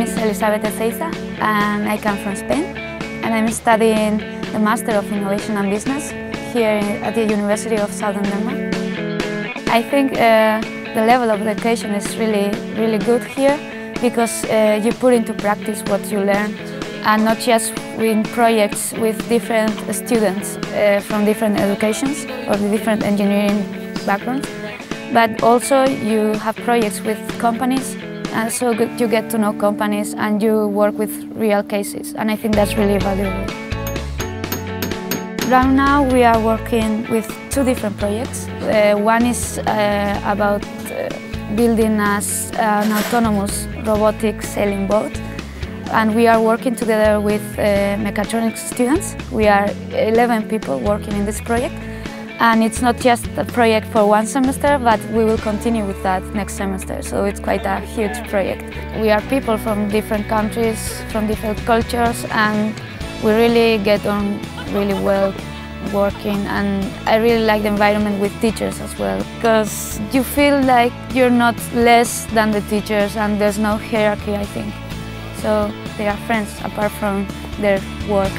Elizabeth Ezeiza and I come from Spain and I'm studying the Master of Innovation and Business here at the University of Southern Denmark. I think uh, the level of education is really, really good here because uh, you put into practice what you learn and not just in projects with different students uh, from different educations or different engineering backgrounds, but also you have projects with companies and so you get to know companies and you work with real cases and I think that's really valuable. Right now we are working with two different projects. Uh, one is uh, about uh, building as an autonomous robotic sailing boat and we are working together with uh, mechatronics students. We are 11 people working in this project and it's not just a project for one semester but we will continue with that next semester so it's quite a huge project. We are people from different countries, from different cultures and we really get on really well working and I really like the environment with teachers as well because you feel like you're not less than the teachers and there's no hierarchy I think. So they are friends apart from their work.